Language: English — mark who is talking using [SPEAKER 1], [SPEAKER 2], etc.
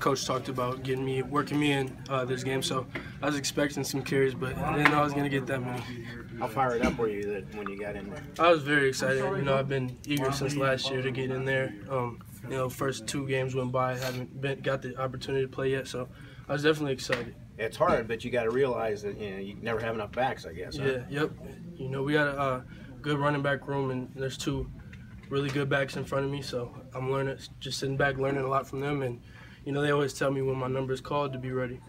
[SPEAKER 1] coach talked about getting me, working me in uh, this game. So I was expecting some carries, but I didn't know I was going to get that many.
[SPEAKER 2] How fired up were you that when you got in there?
[SPEAKER 1] I was very excited. You know, I've been eager since last year to get in there. Um, you know, first two games went by, haven't been, got the opportunity to play yet, so I was definitely excited.
[SPEAKER 2] It's hard, but you got to realize that you know you never have enough backs. I guess. huh?
[SPEAKER 1] Yeah, yep. You know, we got a uh, good running back room, and there's two really good backs in front of me. So I'm learning, just sitting back, learning a lot from them. And you know, they always tell me when my number is called to be ready.